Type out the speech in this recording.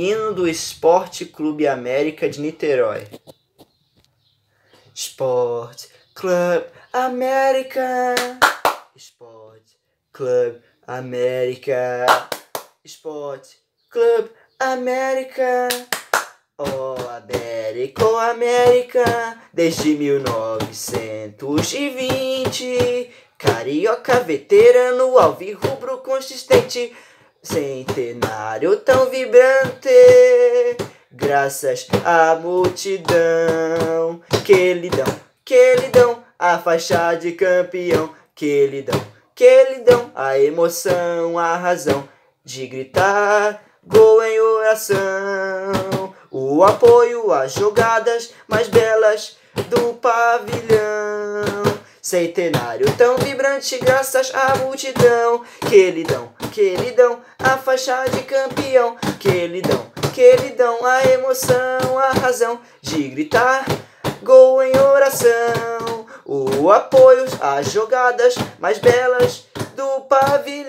Hino do Esporte Clube América de Niterói. Sport Club América. Sport Club América. Sport Club América. Oh, América, oh, América, desde 1920. Carioca veterano, alvirrubro consistente, centenário tão vibrante. Graças à multidão, que lhe dão, que lhe dão a faixa de campeão, que lhe dão, que lhe dão a emoção, a razão de gritar gol em oração. O apoio às jogadas mais belas do pavilhão. Centenário tão vibrante, graças à multidão. Que lhe dão, que lhe dão a faixa de campeão. Que lhe dão, que lhe dão a emoção, a razão de gritar gol em oração. O apoio às jogadas mais belas do pavilhão.